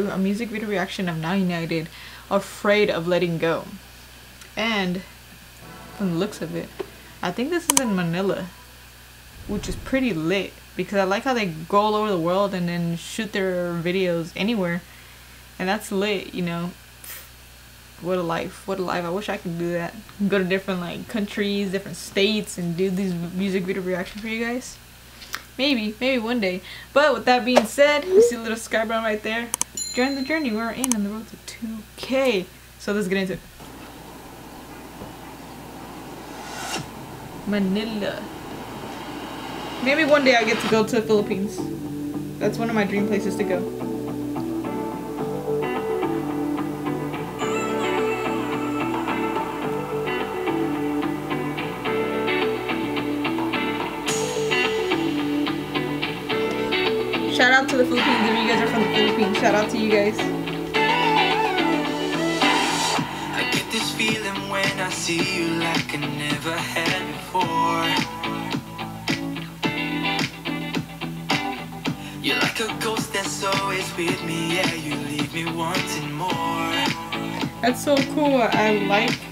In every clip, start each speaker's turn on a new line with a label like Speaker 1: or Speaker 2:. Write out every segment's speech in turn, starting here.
Speaker 1: a music video reaction of Now United, Afraid of Letting Go. And from the looks of it, I think this is in Manila, which is pretty lit because I like how they go all over the world and then shoot their videos anywhere, and that's lit, you know. What a life! What a life! I wish I could do that. Go to different like countries, different states, and do these music video reactions for you guys. Maybe, maybe one day. But with that being said, you see a little sky brown right there. Join the journey. We're in on the road to 2K. So let's get into it. Manila. Maybe one day I get to go to the Philippines. That's one of my dream places to go. To the Philippines if you guys are from the Philippines. Shout out to you guys. I get this feeling when I see you like I never had before. You're like a ghost that's always with me. Yeah, you leave me wanting more. That's so cool. I like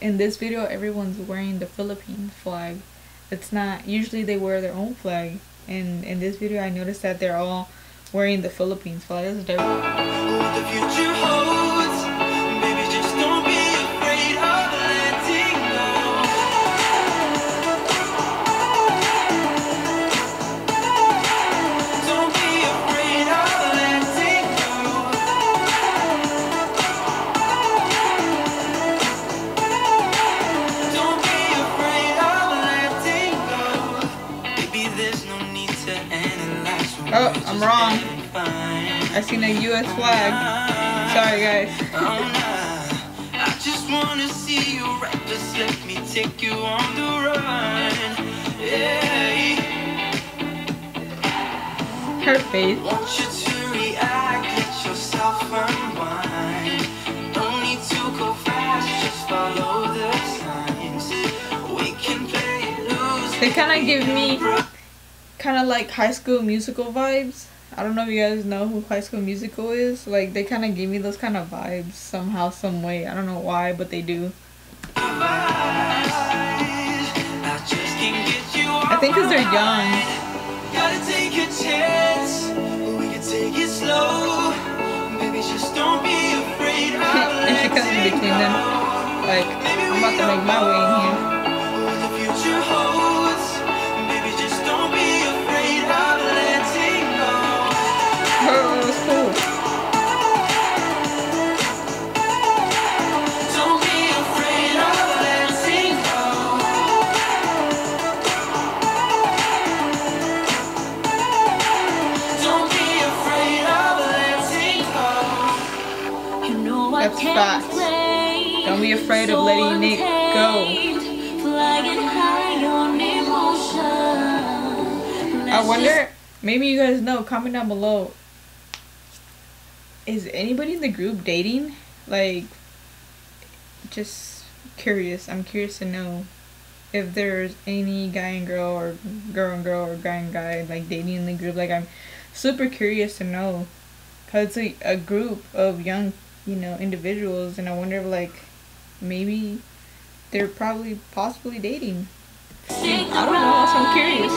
Speaker 1: in this video everyone's wearing the Philippine flag. It's not usually they wear their own flag and in this video I noticed that they're all wearing the Philippines flag. That's. Oh, I'm wrong. I seen a U.S. flag. Sorry, guys. I just wanna see you right. Just let me take you on the run. Her face. Want you to react, let yourself unwind. Don't need to go fast, just follow the signs. We can play loose. They kind of give me kind of like High School Musical vibes. I don't know if you guys know who High School Musical is. Like they kind of give me those kind of vibes somehow, some way. I don't know why, but they do. I think because they're young. and she comes in between them. Like, I'm about to make my way in here. Don't be afraid of letting it go. I wonder, maybe you guys know, comment down below. Is anybody in the group dating? Like, just curious. I'm curious to know if there's any guy and girl or girl and girl or guy and guy like dating in the group. Like, I'm super curious to know. Because it's a, a group of young you know, individuals, and I wonder if, like, maybe they're probably possibly dating. I don't know, so I'm curious.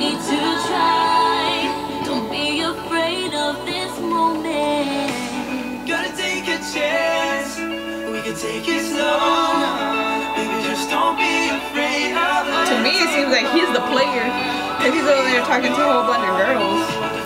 Speaker 1: Need to try. Don't be afraid of this moment. Gotta take a chance. We can take it slow. Baby, just don't be afraid of To me, it seems like he's the player. Cause he's over there talking to a whole bunch of girls.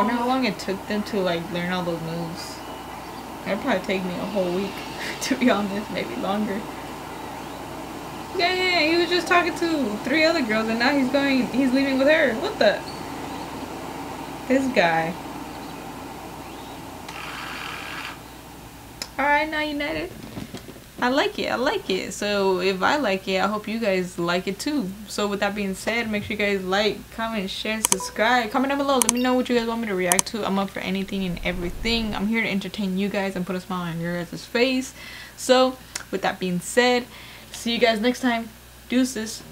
Speaker 1: I wonder how long it took them to like learn all those moves. That'd probably take me a whole week, to be honest, maybe longer. Yeah, yeah, he was just talking to three other girls and now he's going, he's leaving with her. What the? This guy. Alright, now United. I like it. I like it. So if I like it, I hope you guys like it too. So with that being said, make sure you guys like, comment, share, subscribe. Comment down below. Let me know what you guys want me to react to. I'm up for anything and everything. I'm here to entertain you guys and put a smile on your guys' face. So with that being said, see you guys next time. Deuces.